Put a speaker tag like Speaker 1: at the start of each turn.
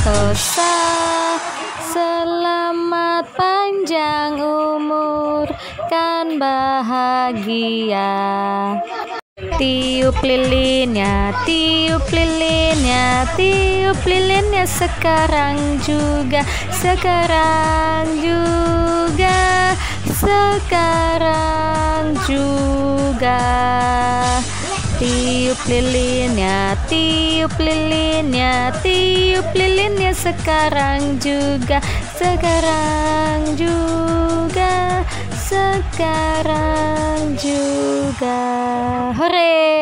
Speaker 1: sentosa Selamat panjang umur Kan bahagia Tiup lilinnya, tiup lilinnya, tiup lilinnya sekarang juga, sekarang juga, sekarang juga. Tiup lilinnya, tiup lilinnya, tiup lilinnya sekarang juga, sekarang juga, sekarang juga. Hore!